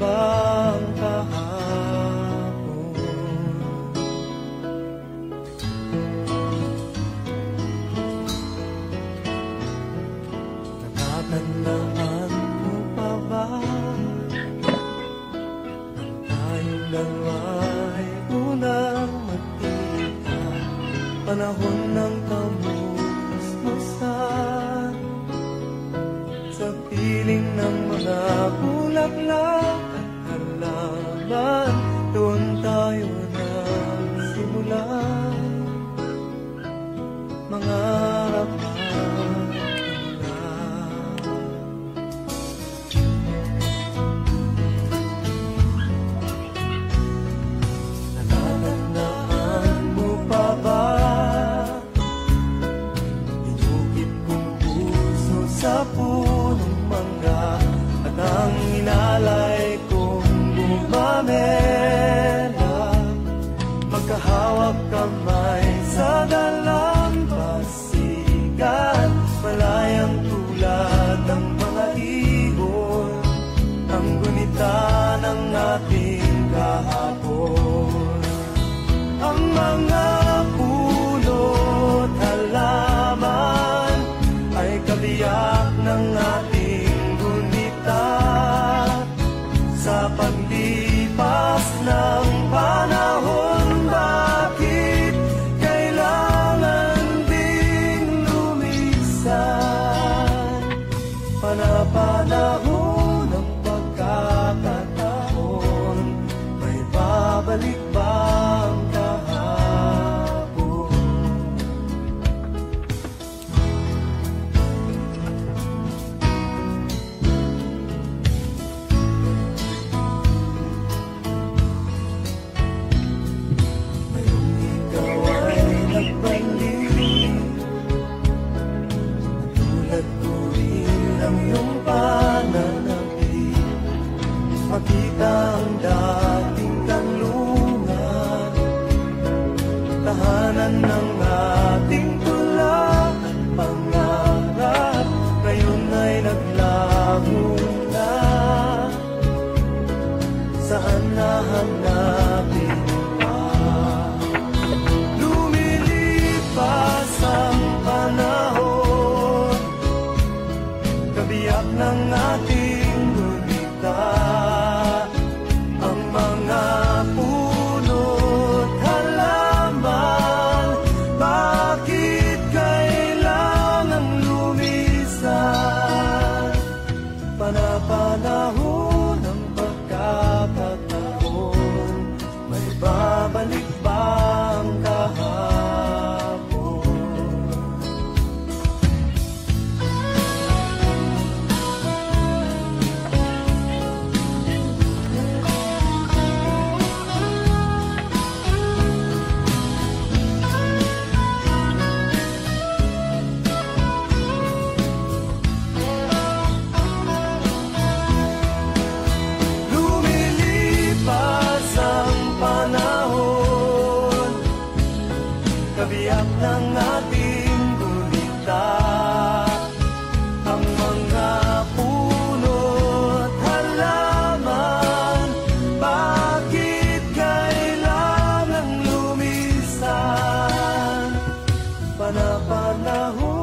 Bang kahapon. Natatandaan mo pa ba Nang tayong dalawa unang magkita Panahon ng halaman Doon tayo nagsimula? Mga sa punong mangga At ang inalay kong bumamela Magkahawak kamay sa dalampasigan Malayang tulad ng mga ibon. Ang gunita ng ating kahapon. Ang mga pulot halaman Ay kabiyak ng ating gunita. Sa paglipas ng panahon Bakit kailangan ding lumisan? Panapanahon ng pagkakataon May babalik Tahanan ng ating tula at tiyak ng ating kulita ang mga puno at halaman bakit kailangang lumisan? Panapanahon